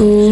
Mm.